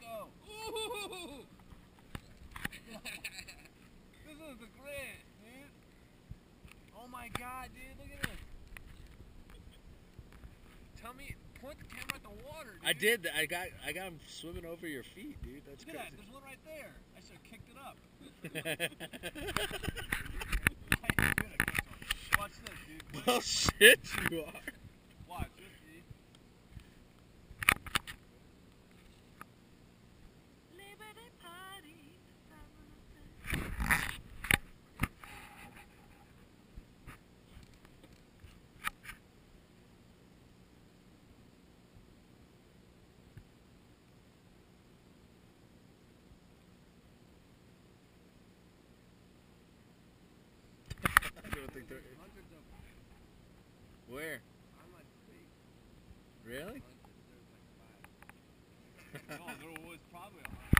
go. This is the dude. Oh my god, dude, look at this. Tell me, point the camera at the water, dude. I did. I got I got him swimming over your feet, dude. That's look crazy. That. There's one right there. I should have kicked it up. Watch this, dude. Well, shit, you are. Where? I'm like big. Really? Oh, there was probably a.